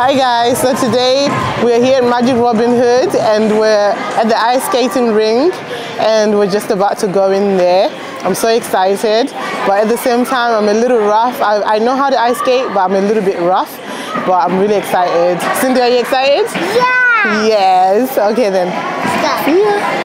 Hi guys, so today we're here at Magic Robin Hood and we're at the ice skating rink, and we're just about to go in there. I'm so excited, but at the same time I'm a little rough. I, I know how to ice skate, but I'm a little bit rough, but I'm really excited. Cindy, are you excited? Yeah. Yes, okay then. Stop. See ya.